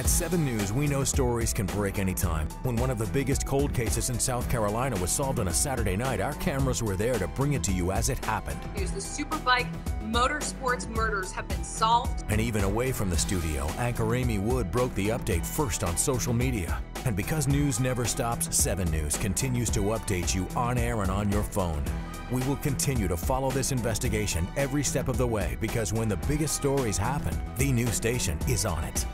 At 7 News, we know stories can break any time. When one of the biggest cold cases in South Carolina was solved on a Saturday night, our cameras were there to bring it to you as it happened. News the Superbike motorsports murders have been solved. And even away from the studio, anchor Amy Wood broke the update first on social media. And because news never stops, 7 News continues to update you on air and on your phone. We will continue to follow this investigation every step of the way because when the biggest stories happen, the news station is on it.